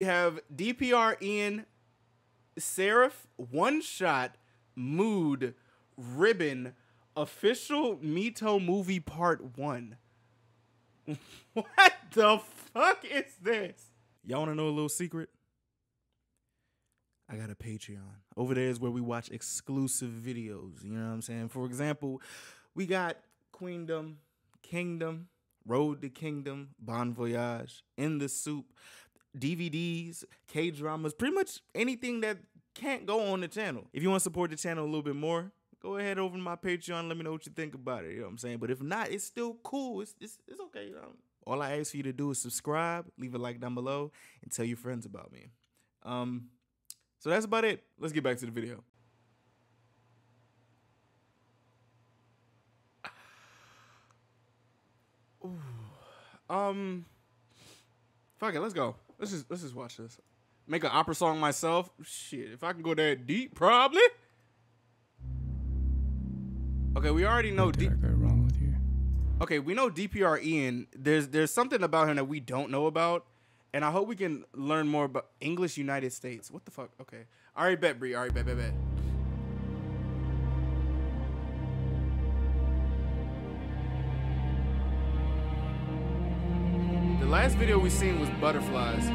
We have DPR Ian, Seraph, One Shot, Mood, Ribbon, Official Mito Movie Part 1. what the fuck is this? Y'all wanna know a little secret? I got a Patreon. Over there is where we watch exclusive videos. You know what I'm saying? For example, we got Queendom, Kingdom, Road to Kingdom, Bon Voyage, In the Soop, DVDs, K dramas, pretty much anything that can't go on the channel. If you want to support the channel a little bit more, go ahead over to my Patreon. Let me know what you think about it. You know what I'm saying? But if not, it's still cool. It's it's, it's okay. Um, all I ask for you to do is subscribe, leave a like down below, and tell your friends about me. Um, so that's about it. Let's get back to the video. Ooh. Um, fuck it. Let's go. Let's just let's just watch this. Make an opera song myself. Shit, if I can go that deep, probably. Okay, we already know. What did I go wrong with you? okay, we know DPR Ian. There's there's something about him that we don't know about, and I hope we can learn more about English United States. What the fuck? Okay, all right, bet Bree. All right, bet, bet, bet. The last video we seen was butterflies.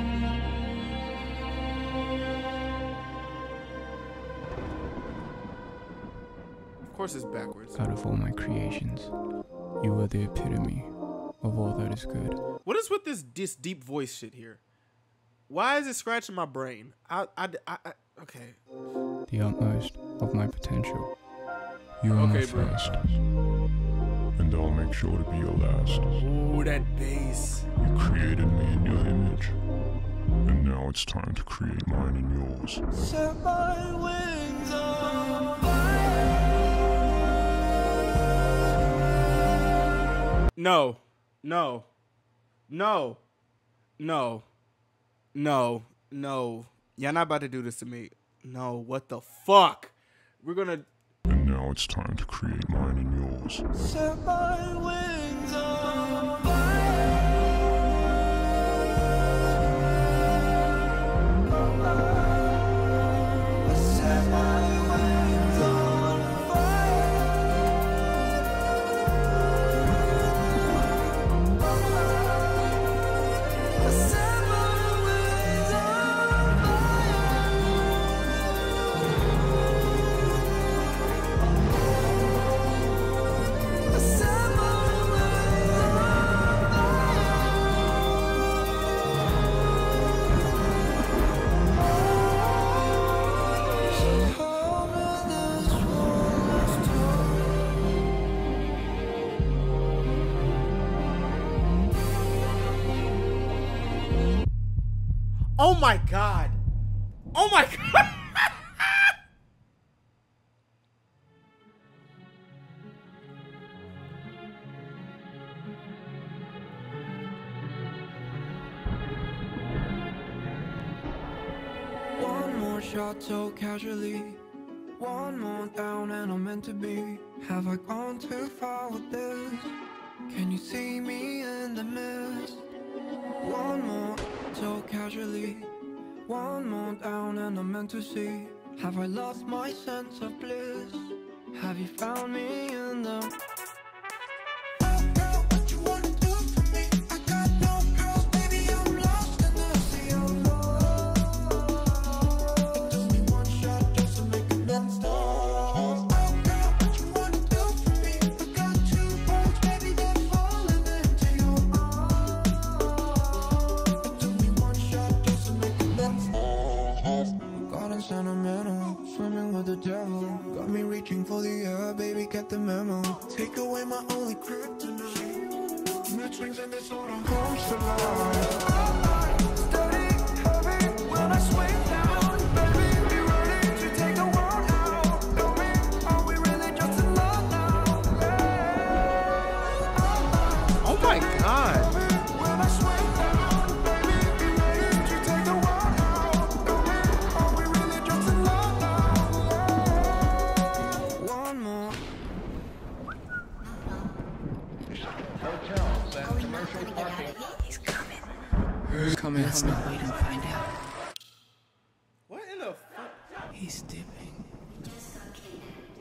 Of course, it's backwards. Out of all my creations, you are the epitome of all that is good. What is with this this deep voice shit here? Why is it scratching my brain? I, I, I, I okay. The utmost of my potential. You are my Okay, bro. And I'll make sure to be your last. Ooh, that bass. You created me in your image, and now it's time to create mine and yours. Set my wings on No, no, no, no, no, no. Y'all not about to do this to me. No, what the fuck? We're gonna. And now it's time to create mine and yours. Shot so casually. One more down and I'm meant to be. Have I gone too far with this? Can you see me in the mist? One more so casually. One more down and I'm meant to see. Have I lost my sense of bliss? Have you found me in the come Let's not wait and find out. What in the fuck? He's dipping.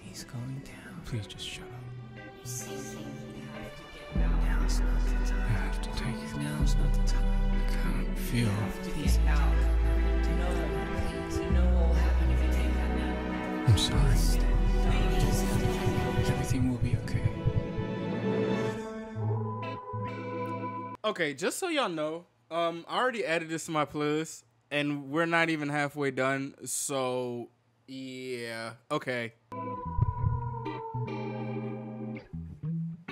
He's going down. Please just shut up. Not the time. I have to take it. Now not the time. I can't feel. Know what? You know what will happen if you take that now. I'm sorry. Everything will be okay. Okay, just so y'all know, um, I already added this to my playlist, and we're not even halfway done. So, yeah, okay.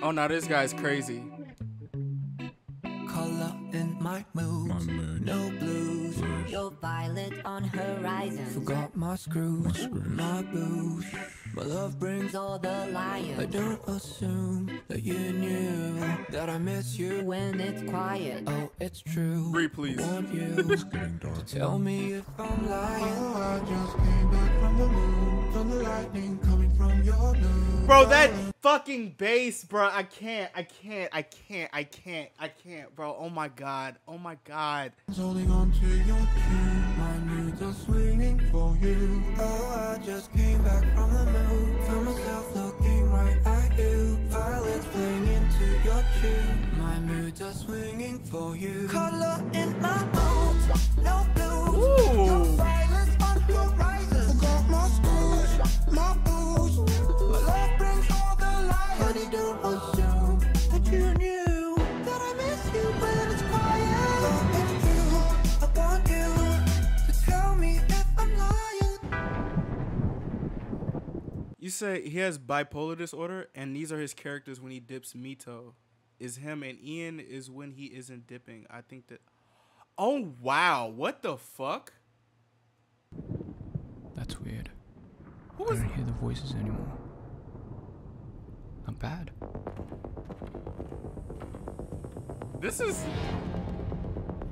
Oh, now this guy's crazy. Color in my mood. My mood. No blues. Your violet on horizon. Forgot my screws. My booze. My love brings All the I don't assume that you knew that I miss you. When it's quiet. Oh, it's true. Breathe, please. Want you Getting dark. tell me if I'm lying. Oh, I just came back from the moon, from the lightning coming from your moon. Bro, that fucking bass, bro. I can't, I can't, I can't, I can't, I can't, bro. Oh my god, oh my god. Holding on to your tune, my moods are swinging for you. Oh, I just came back from the moon, found myself looking right at you. Violets playing into your tune, my moods are swinging for you. Color in my moods, no. Ooh. Your violets on horizon. Forgot Say he has bipolar disorder, and these are his characters when he dips Mito. Is him and Ian is when he isn't dipping. I think that. Oh wow! What the fuck? That's weird. Who I don't hear the voices anymore. Not bad. This is.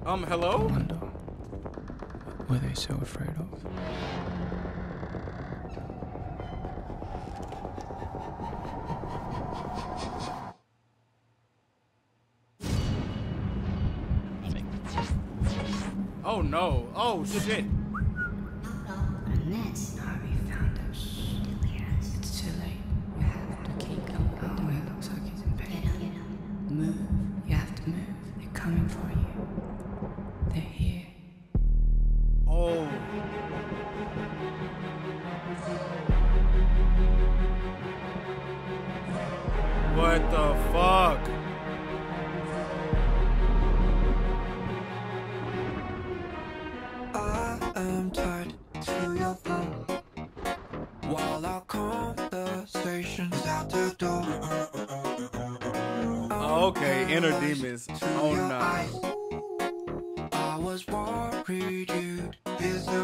Um. Hello. Wonder what were they so afraid of? Oh, oh, you. They're here. Oh. What the fuck?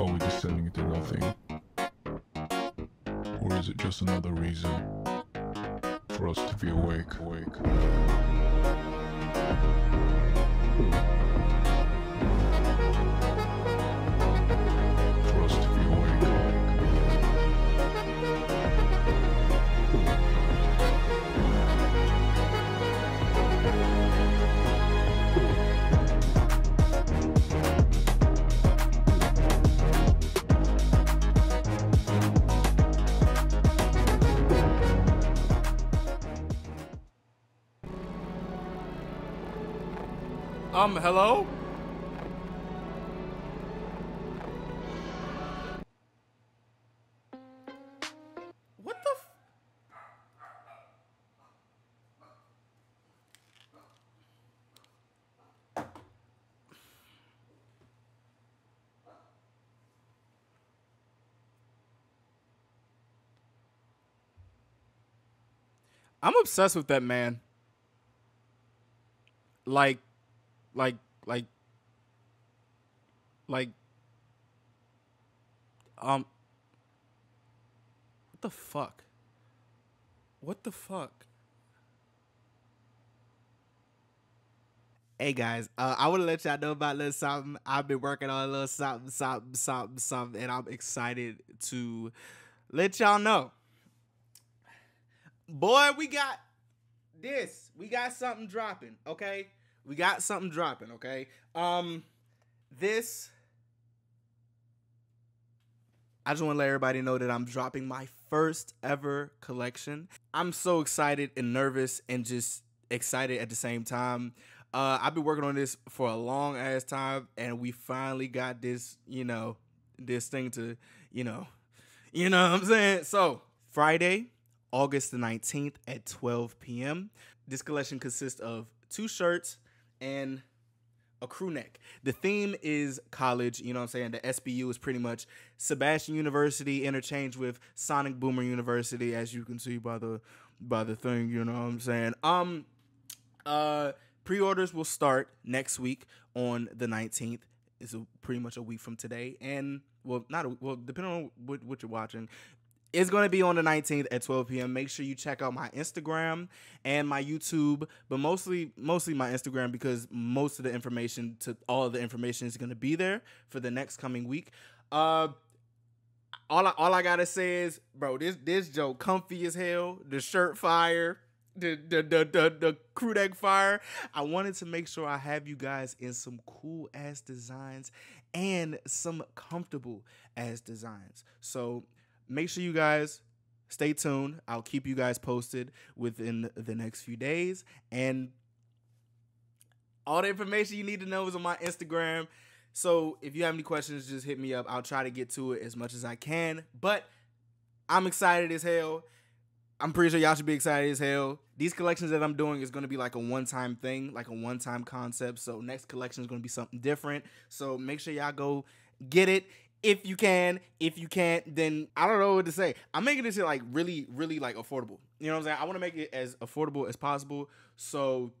Are we descending into nothing? Or is it just another reason for us to be awake? Awake. Hmm. Um, hello? What the f- I'm obsessed with that man. like, like, like, like, um, what the fuck? What the fuck? Hey guys, uh, I want to let y'all know about a little something. I've been working on a little something, something, something, something, and I'm excited to let y'all know. Boy, we got this. We got something dropping, okay? We got something dropping, okay? Um this I just want to let everybody know that I'm dropping my first ever collection. I'm so excited and nervous and just excited at the same time. Uh, I've been working on this for a long ass time, and we finally got this, you know, this thing to, you know, you know what I'm saying? So, Friday, August the 19th at 12 p.m. This collection consists of two shirts and a crew neck. The theme is college, you know what I'm saying? The SBU is pretty much Sebastine University interchange with Sonic Boomer University as you can see by the by the thing, you know what I'm saying? Um uh pre-orders will start next week on the 19th. It's a, pretty much a week from today and well not a, well depending on what, what you're watching it's going to be on the 19th at 12 p.m. Make sure you check out my Instagram and my YouTube, but mostly mostly my Instagram because most of the information to all of the information is going to be there for the next coming week. Uh all I, all I got to say is, bro, this this joke comfy as hell. The shirt fire, the the the the, the crew neck fire. I wanted to make sure I have you guys in some cool ass designs and some comfortable ass designs. So make sure you guys stay tuned. I'll keep you guys posted within the next few days. And all the information you need to know is on my Instagram. So if you have any questions, just hit me up. I'll try to get to it as much as I can. But I'm excited as hell. I'm pretty sure y'all should be excited as hell. These collections that I'm doing is going to be like a one-time thing, like a one-time concept. So next collection is going to be something different. So make sure y'all go get it if you can. If you can't, then I don't know what to say. I'm making this like really, really like affordable. You know what I'm saying? I want to make it as affordable as possible. So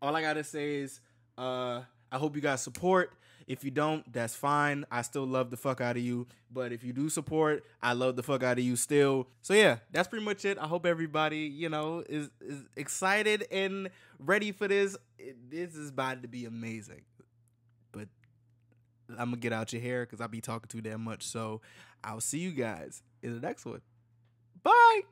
all I gotta say is, uh, I hope you guys support. If you don't, that's fine. I still love the fuck out of you. But if you do support, I love the fuck out of you still. So yeah, that's pretty much it. I hope everybody, you know, is is excited and ready for this. This is about to be amazing. I'm gonna get out your hair because I be talking too damn much. So I'll see you guys in the next one. Bye.